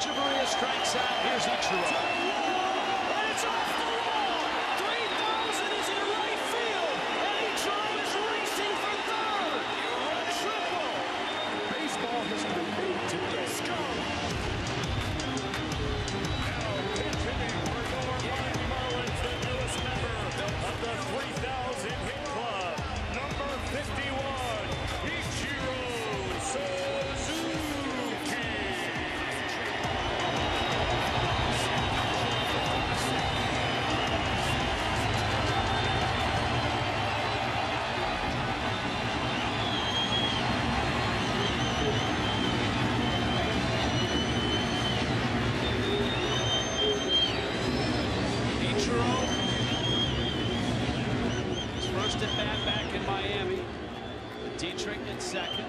Echeverria strikes out. first at bat back in Miami. Dietrich in second.